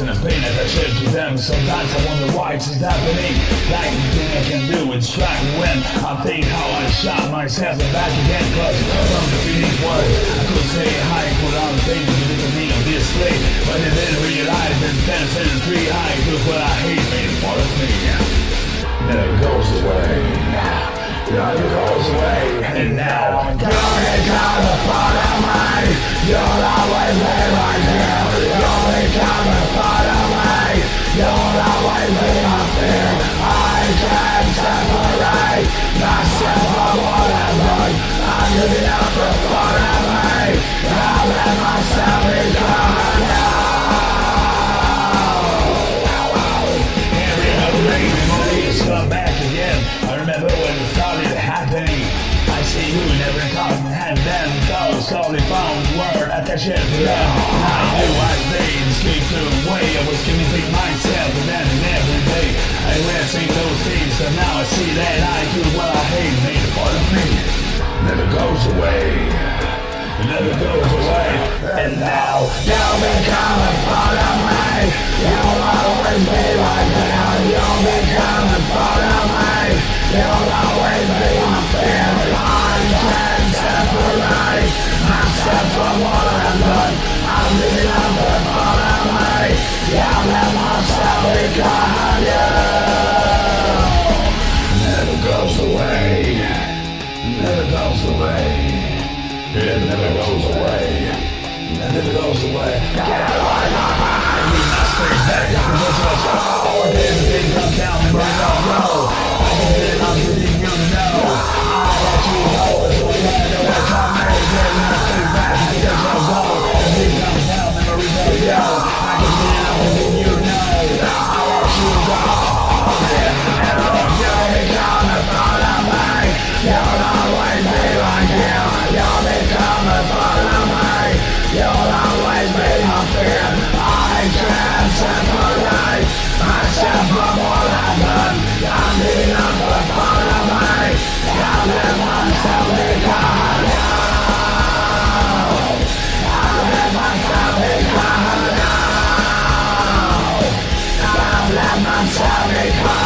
and the pain that I shed to them Sometimes I wonder why it's happening. Like the I can do It's try to win I think how I shot myself and back again Cause from the feeling words I could say Dancing in three eyes Look what I hate me for me. Then it goes away. Now it goes away. And now, don't get caught up of me. You're always see you never come And then those only found word at the ship yeah. Now I are being swept away I was committing myself and then every day I was seeing those things and now I see that I do what I hate Made a part of me Never goes away Never goes away And now you become a part of me You'll always be I'm I've done. I'm living I'm sorry,